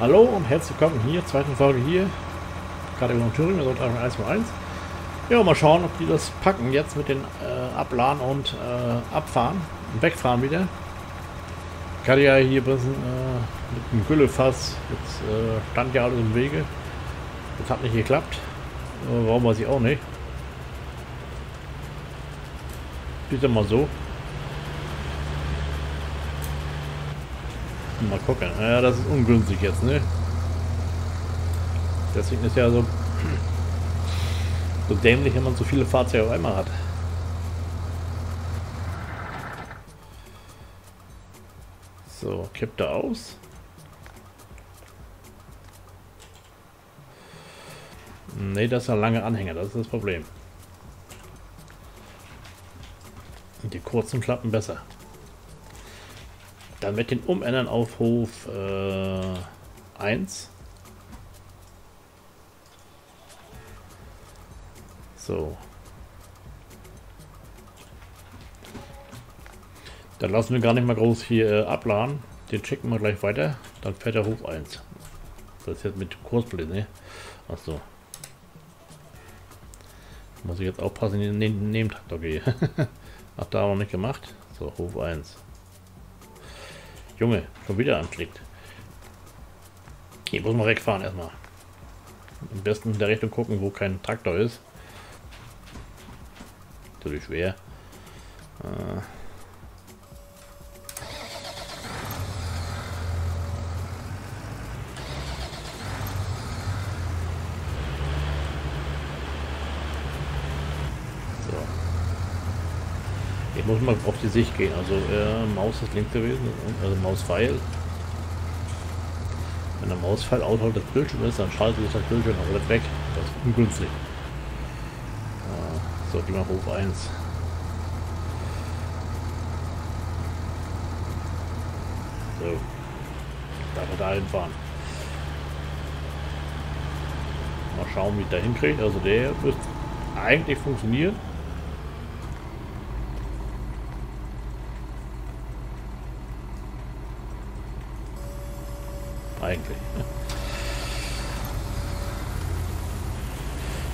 Hallo und herzlich willkommen hier, zweite Folge hier. Kategorie Thüringen, also 1 Ja, mal schauen, ob die das packen jetzt mit den äh, Abladen und äh, Abfahren und Wegfahren wieder. Ich hatte ja hier bisschen äh, mit dem Güllefass, jetzt äh, stand ja alles im Wege. Das hat nicht geklappt. Warum weiß ich auch nicht. Bitte mal so. Mal gucken. Ja, das ist ungünstig jetzt, ne? Deswegen ist ja so, so dämlich, wenn man so viele Fahrzeuge auf einmal hat. So, kippt er aus. Ne, das ist ein langer Anhänger, das ist das Problem. Und die kurzen klappen besser. Dann mit den Umändern auf Hof äh, 1. So. Dann lassen wir gar nicht mal groß hier äh, abladen. Den checken wir gleich weiter. Dann fährt der Hof 1. Das ist jetzt mit Kursblick, ne? Achso. Muss ich jetzt aufpassen, in den Nebentraktor gehe. Hat da noch nicht gemacht. So, Hof 1. Junge, schon wieder anklickt. Hier muss man wegfahren erstmal. Am besten in der Richtung gucken, wo kein Traktor ist. Natürlich schwer. Äh muss mal auf die Sicht gehen. Also äh, Maus ist links gewesen, also Mauspfeil. Wenn der Mauspfeil außerhalb des Bildschirms ist, dann schaltet sich das Bildschirm auch wieder weg. Das ist ungünstig. Äh, so, gehen wir hoch 1. So. Darf er da hinfahren. Mal schauen, wie ich da hinkriege. Also der wird eigentlich funktionieren. Eigentlich.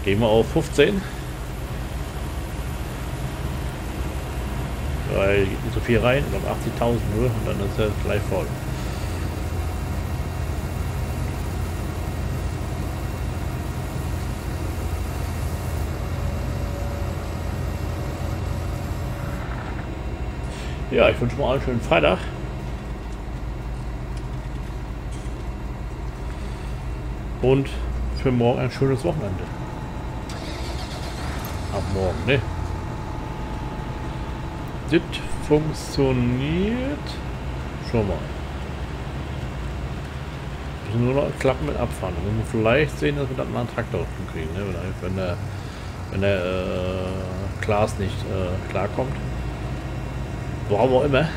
Gehen wir auf 15. Weil so viel rein, ich glaube 80.000 nur und dann ist er gleich voll. Ja, ich wünsche mal einen schönen Freitag. Und für morgen ein schönes Wochenende. Ab morgen, ne? Das funktioniert. Schau mal. Müssen nur noch klappen mit Abfahren. Wir vielleicht sehen, dass wir dann mal einen Traktor kriegen, ne? Wenn der, wenn der äh, Glas nicht äh, klarkommt. Warum auch immer.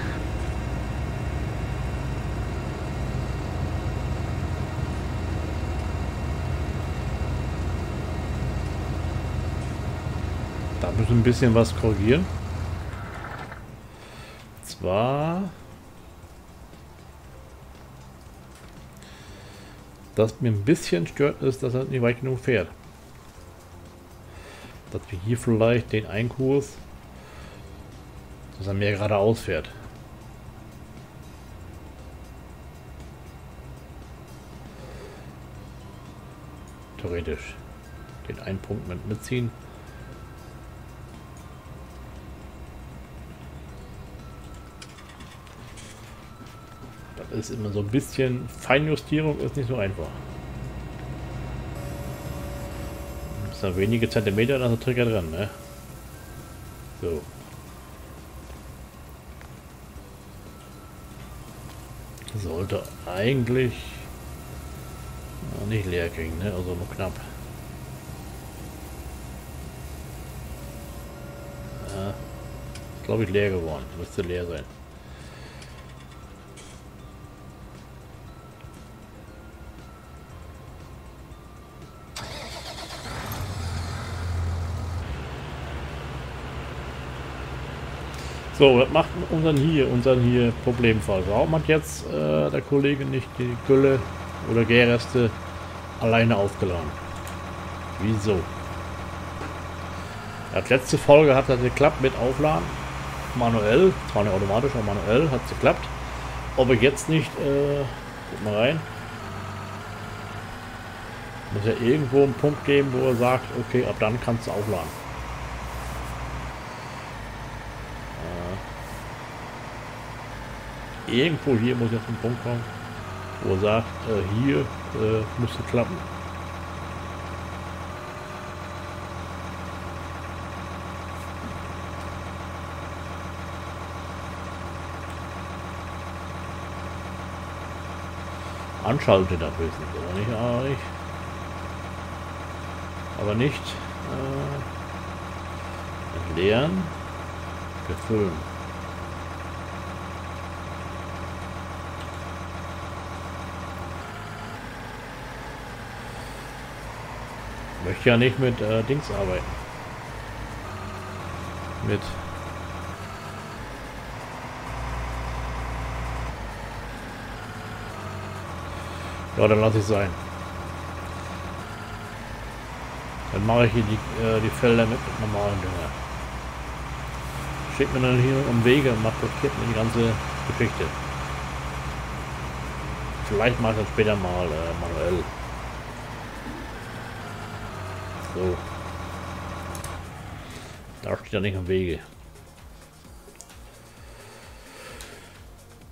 Müssen ein bisschen was korrigieren. Zwar... dass mir ein bisschen stört ist, dass er nicht weit genug fährt. Dass wir hier vielleicht den Einkurs, dass er mehr geradeaus fährt. Theoretisch. Den einen Punkt mit mitziehen. Ist immer so ein bisschen Feinjustierung ist nicht so einfach. Das sind wenige Zentimeter, dann ist der Trigger dran, ne? So. Sollte eigentlich nicht leer kriegen, ne? Also nur knapp. Ja, glaube ich leer geworden. Müsste leer sein. So, was macht unseren hier, unseren hier Problemfall? Warum hat jetzt äh, der Kollege nicht die Gülle oder Gärreste alleine aufgeladen. Wieso? Ja, letzte Folge hat das geklappt mit Aufladen. Manuell, zwar nicht automatisch, aber manuell hat es geklappt. Ob ich jetzt nicht, äh, guck mal rein. Muss ja irgendwo einen Punkt geben, wo er sagt, okay, ab dann kannst du aufladen. Irgendwo hier muss jetzt ein Punkt kommen, wo er sagt, äh, hier äh, müsste klappen. Anschalten darf höchstens, oder nicht? Aber nicht, aber nicht äh, entleeren, befüllen. Möchte ja nicht mit äh, Dings arbeiten. Mit Ja, dann lasse ich sein. Dann mache ich hier die, äh, die Felder mit, mit normalen Dünger. Schickt mir dann hier um Wege und macht blockiert mir die ganze Geschichte. Vielleicht mache ich das später mal äh, manuell. So. Da steht er nicht im Wege.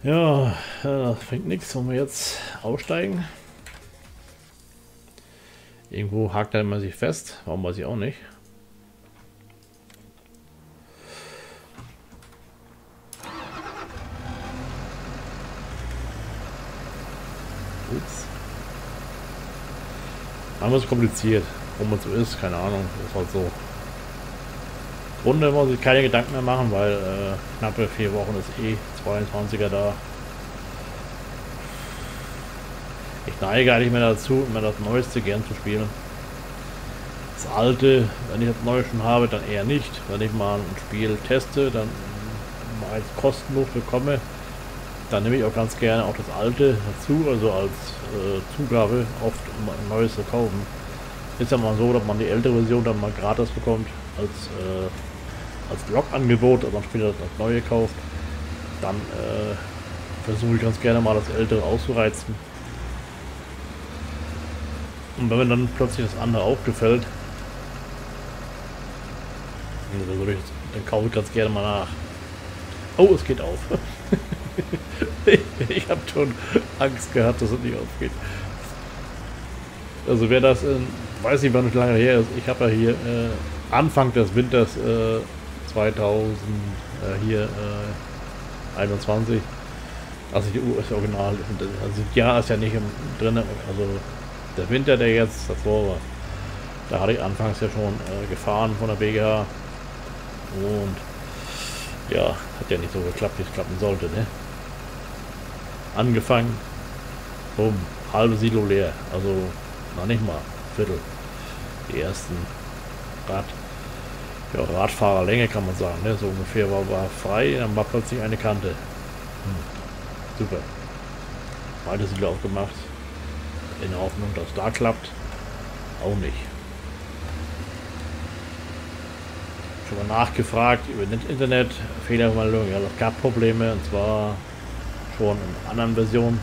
Ja, das bringt nichts, wenn wir jetzt aussteigen. Irgendwo hakt er immer sich fest. Warum weiß ich auch nicht. Ups. Aber es kompliziert. Warum es so ist, keine Ahnung. Ist halt so. Runde muss ich keine Gedanken mehr machen, weil äh, knappe vier Wochen ist eh 22er da. Ich neige eigentlich mehr dazu, immer das Neueste gern zu spielen. Das Alte, wenn ich das Neue schon habe, dann eher nicht. Wenn ich mal ein Spiel teste, dann mal als kostenlos bekomme, dann nehme ich auch ganz gerne auch das Alte dazu, also als äh, Zugabe, oft um ein Neues zu kaufen. Ist ja mal so, dass man die ältere Version dann mal gratis bekommt, als äh, als Blog-Angebot, also man später das neue kauft, dann äh, versuche ich ganz gerne mal das ältere auszureizen. Und wenn mir dann plötzlich das andere auch gefällt, dann, ich, dann kaufe ich ganz gerne mal nach. Oh, es geht auf. ich habe schon Angst gehabt, dass es nicht aufgeht. Also wer das, in, weiß nicht, wann es lange her ist, ich habe ja hier äh, Anfang des Winters äh, 2000 äh, hier äh, 21. Also die US-Original, also das Jahr ist ja nicht drin, also der Winter, der jetzt davor war, da hatte ich anfangs ja schon äh, gefahren von der BGH und ja, hat ja nicht so geklappt, wie es klappen sollte, ne? Angefangen, bumm, halbe Silo leer, also noch nicht mal, Viertel, die ersten Rad ja, Radfahrerlänge kann man sagen, ne? so ungefähr war, war frei, dann war plötzlich eine Kante. Hm. Super. Beide sind aufgemacht. In der Hoffnung, dass da klappt. Auch nicht. Schon mal nachgefragt über das Internet, Fehlermeldung, ja, das gab Probleme und zwar schon in anderen Versionen.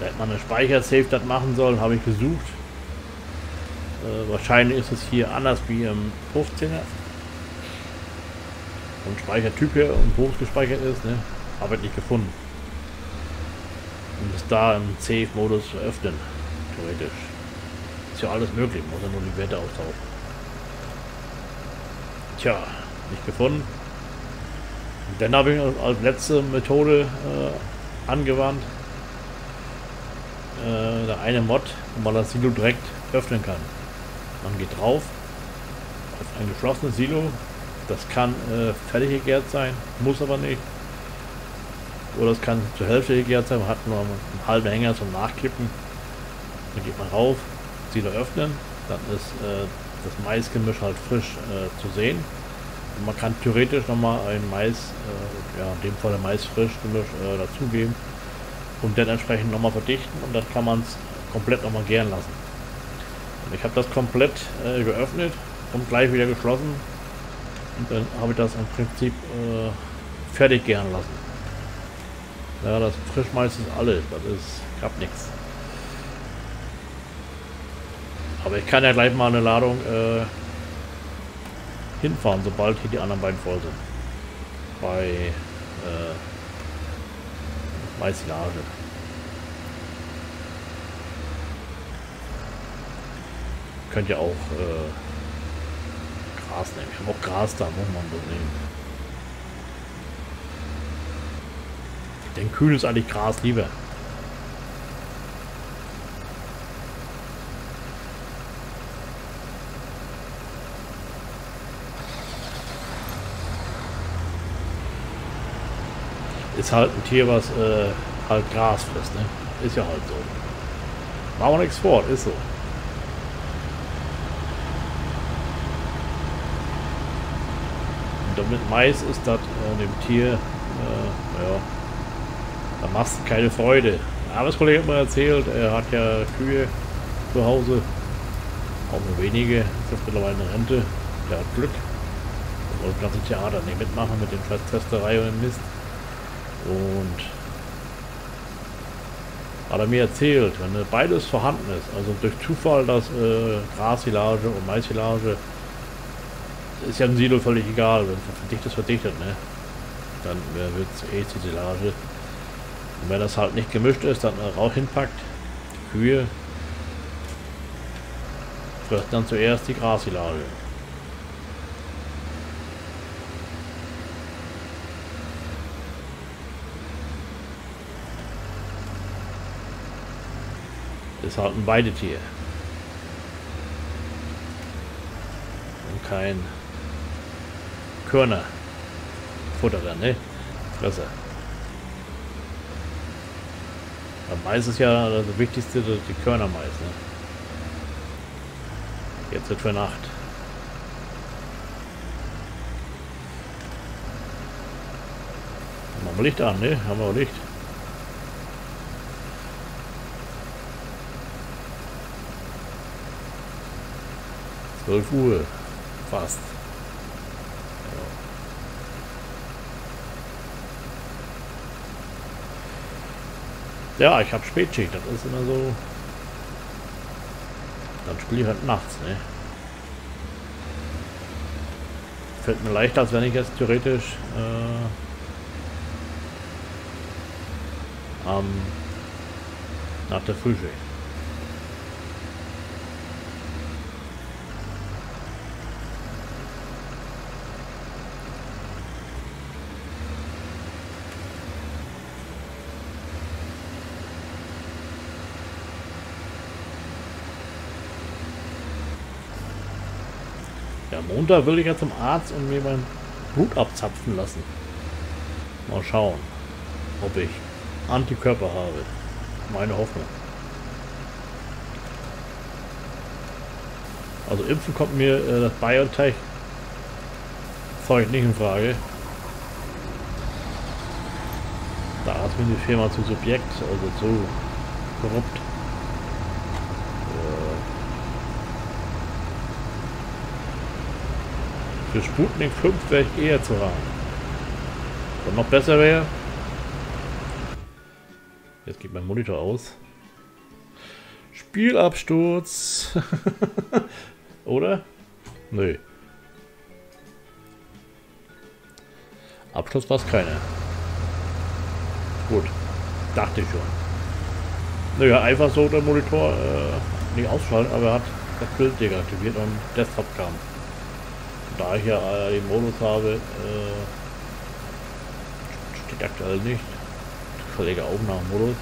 Da hätte man eine Speicher-Safe das machen sollen, habe ich gesucht. Äh, wahrscheinlich ist es hier anders wie im 15er. Vom Speichertyp her und wo es gespeichert ist, ne? Habe ich nicht gefunden. Um es da im Safe-Modus zu öffnen. Theoretisch. Ist ja alles möglich, muss ja nur die Werte austauschen. Tja, nicht gefunden. Und dann habe ich als letzte Methode äh, angewandt. Äh, der eine Mod, wo man das Silo direkt öffnen kann. Man geht drauf auf ein geschlossenes Silo. Das kann äh, fertig gegärt sein, muss aber nicht. Oder es kann zur Hälfte gegärt sein. Man hat nur einen halben Hänger zum Nachkippen. Dann geht man rauf, Silo öffnen. Dann ist äh, das Maisgemisch halt frisch äh, zu sehen. Und man kann theoretisch nochmal ein Mais, äh, ja in dem Fall ein Mais frisch Gemisch äh, dazugeben. und dann entsprechend nochmal verdichten und dann kann man es komplett nochmal gären lassen. Und ich habe das komplett äh, geöffnet und gleich wieder geschlossen und dann habe ich das im Prinzip äh, fertig gären lassen. Ja, das Frischmais ist alles, das ist, gab nichts. Aber ich kann ja gleich mal eine Ladung äh, hinfahren, sobald hier die anderen beiden voll sind. Bei äh, Maisilage. Könnt ihr auch äh, Gras nehmen. Ich habe auch Gras da, muss man so nehmen. Denn kühl ist eigentlich Gras lieber. ist halt ein Tier, was äh, halt Gras frisst, ne? Ist ja halt so. Machen wir nichts vor, ist so. Damit Mais ist das äh, dem Tier, äh, ja, da machst du keine Freude. Der Arbeitskollege hat mir erzählt, er hat ja Kühe zu Hause, auch nur wenige, ist jetzt mittlerweile eine Rente, der hat Glück. Und das ganze Theater nicht mitmachen mit den scheiß Testerei und dem Mist. Und hat er mir erzählt, wenn beides vorhanden ist, also durch Zufall das äh, Grassilage und Maissilage, ist ja ein Silo völlig egal, wenn verdichtet ist, verdichtet, ne? Dann wird es eh zur Silage. Und wenn das halt nicht gemischt ist, dann Rauch hinpackt, die Kühe, frisst dann zuerst die Grassilage. ist halt ein Weidetier. Und kein Körnerfutterer, ne? Fresser. Aber Mais ist ja das Wichtigste, die Körnermais, ne? Jetzt wird für Nacht. Machen wir Licht an, ne? Haben wir auch Licht. 12 Uhr. Fast. Ja, ich habe Spätschicht. Das ist immer so. Dann spiele ich halt nachts, ne? Fällt mir leichter, als wenn ich jetzt theoretisch äh, ähm, nach der Frühschicht. Ja, Montag will ich ja zum Arzt und mir mein Blut abzapfen lassen. Mal schauen, ob ich Antikörper habe. Meine Hoffnung. Also impfen kommt mir äh, das BioNTech Zeug nicht in Frage. Da ist mir die Firma zu Subjekt, also zu korrupt. Für Sputnik 5 wäre ich eher zu haben. Und noch besser wäre... Jetzt geht mein Monitor aus. Spielabsturz. Oder? Nö. Abschluss war es keiner. Gut. Dachte ich schon. Naja, einfach so der Monitor äh, nicht ausschalten, aber er hat das Bild deaktiviert und Desktop kam da ich ja den Modus habe, äh, steht aktuell nicht. Ich verlege Aufnahmemodus.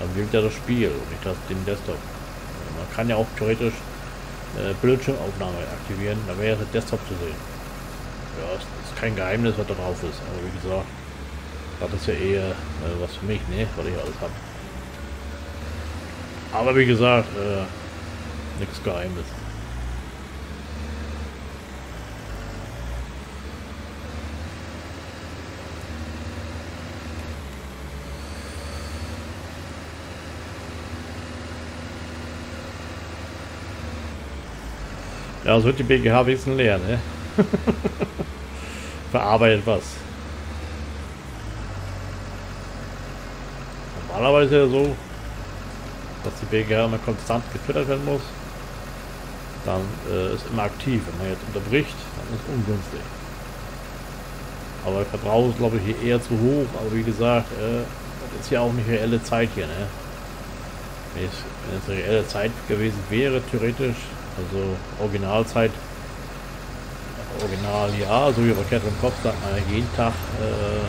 Dann wählt er das Spiel und nicht das, den Desktop. Man kann ja auch theoretisch äh, Bildschirmaufnahme aktivieren, da wäre der Desktop zu sehen. Ja, es ist kein Geheimnis, was da drauf ist, aber wie gesagt, das ist ja eher äh, was für mich, ne, was ich alles habe. Aber wie gesagt, äh, nichts Geheimnis. Ja, so wird die BGH wenigstens leer, ne? Verarbeitet was. Normalerweise so, dass die BGH immer konstant gefüttert werden muss. Dann äh, ist immer aktiv. Wenn man jetzt unterbricht, dann ist ungünstig. Aber der Verbrauch ist glaube ich hier eher zu hoch. Aber wie gesagt, äh, das ist ja auch nicht reelle Zeit hier. Ne? Wenn, es, wenn es reelle Zeit gewesen wäre, theoretisch, also Originalzeit, Original ja, so wie Rakete im Kopf sagt man jeden Tag, äh,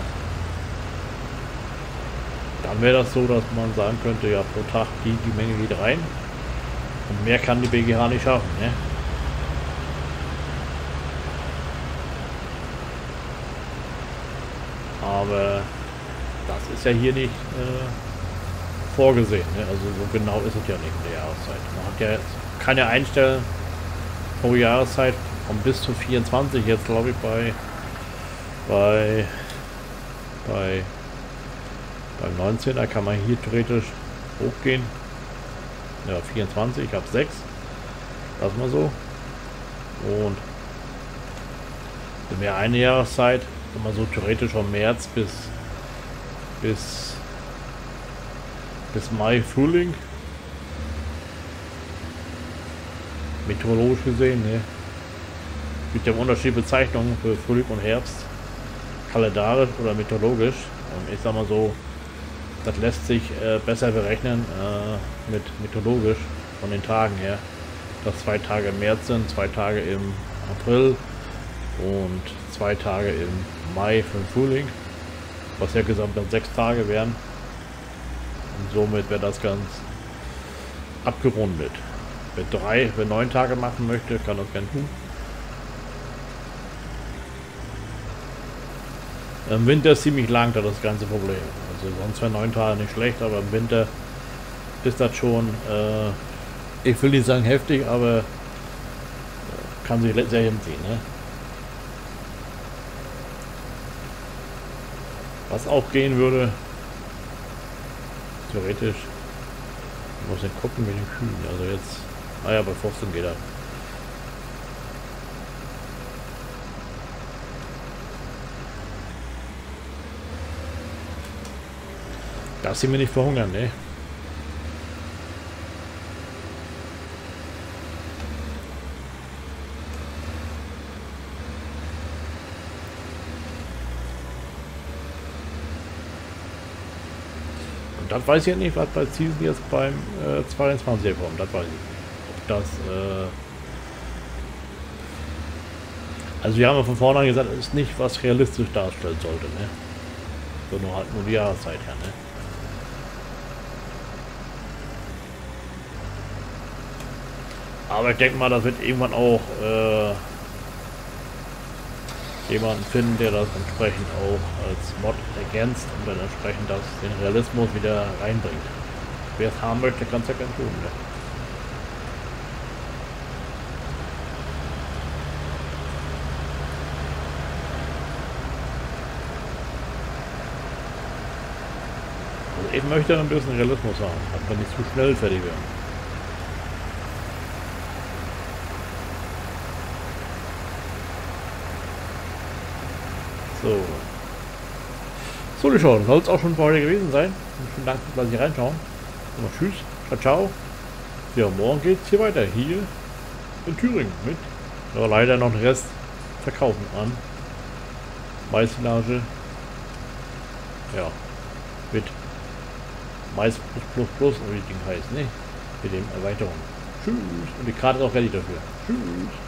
dann wäre das so, dass man sagen könnte, ja pro Tag die, die Menge geht rein und mehr kann die BGH nicht schaffen. Ne? Aber das ist ja hier nicht äh, vorgesehen. Ne? Also so genau ist es ja nicht in der Jahreszeit. Man hat ja jetzt, kann ja einstellen pro Jahreszeit um bis zu 24 jetzt glaube ich bei bei bei beim 19er kann man hier theoretisch hochgehen. Ja, 24, ich habe 6. Lass mal so. Und mehr eine Jahreszeit, wenn man so theoretisch vom März bis bis bis Mai Frühling. Meteorologisch gesehen, ne? Mit dem Unterschied Bezeichnungen für Frühling und Herbst. Kalendarisch oder meteorologisch. Und ich sag mal so, das lässt sich äh, besser berechnen äh, mit meteorologisch von den Tagen her. Dass zwei Tage im März sind, zwei Tage im April und zwei Tage im Mai für den Frühling was ja gesamt dann sechs Tage wären. Und somit wäre das ganz abgerundet. Wer drei, wer neun Tage machen möchte, kann das gerne tun. Im Winter ist ziemlich lang da das ganze Problem. Also sonst wäre neun Tage nicht schlecht, aber im Winter ist das schon, äh, ich will nicht sagen heftig, aber äh, kann sich sehr hinziehen. Ne? Was auch gehen würde, theoretisch, ich muss ich gucken mit den Kühen. Also jetzt, ah bei Forsten geht er. Darf sie mir nicht verhungern, ne? Das weiß ich ja nicht, was bei Season jetzt beim äh, 22er kommt. Das weiß ich nicht. Ob das. Äh also, wir haben ja von vornherein gesagt, es ist nicht, was realistisch darstellen sollte, ne? Sondern halt nur die Jahreszeit her, ne? Aber ich denke mal, das wird irgendwann auch. Äh jemanden finden, der das entsprechend auch als Mod ergänzt und dann entsprechend das, den Realismus wieder reinbringt. Wer es haben möchte, kann es ja gerne tun. Ne? Ich möchte ein bisschen Realismus haben, dass wir nicht zu schnell fertig werden. So. So, die Show soll es auch schon für heute gewesen sein. Vielen Dank, dass Sie reinschauen. Und tschüss, ciao, ciao. Ja, morgen geht es hier weiter. Hier in Thüringen mit. Aber leider noch einen Rest verkaufen an. Maisilage. Ja. Mais plus plus plus, wie das Ding heißt, ne? Mit den Erweiterungen. Tschüss. Und die Karte ist auch ready dafür. Tschüss.